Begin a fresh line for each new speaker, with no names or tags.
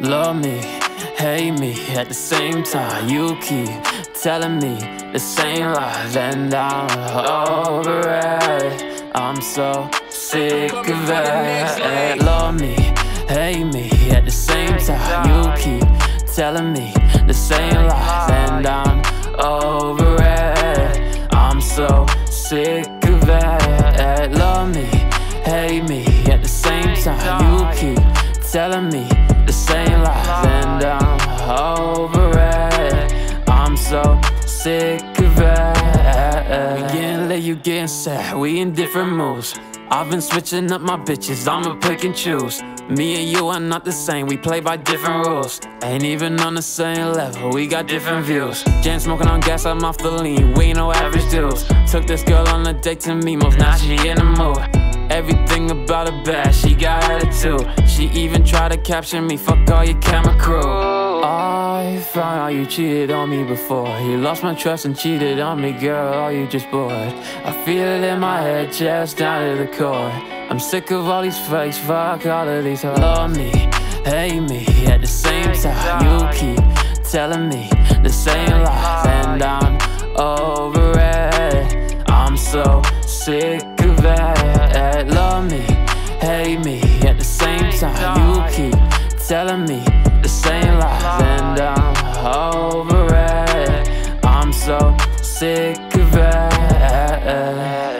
Love me, hate me at the same time. You keep telling me the same lies, and I'm over it. I'm so sick of it. Love me, hate me at the same time. You keep telling me the same lies, and I'm over it. I'm so sick of it. Love me, hate me at the same time. You keep telling me same lies, and I'm over it. I'm so sick of it. We getting late, you getting sad. We in different moods. I've been switching up my bitches, I'ma pick and choose. Me and you are not the same, we play by different rules. Ain't even on the same level, we got different views. Jan smoking on gas, I'm off the lean, we ain't no average dudes. Took this girl on a date to Mimos, now she in the mood. Everything about her bad, she got attitude. She even tried to capture me, fuck all your camera crew. I found out you cheated on me before. You lost my trust and cheated on me, girl. Are you just bored? I feel it in my head, just down to the core. I'm sick of all these fakes, fuck all of these. Love me, hate me at the same time. You keep telling me the same lies, and I'm Love me, hate me at the same time. You keep telling me the same lies, and I'm over it. I'm so sick of it.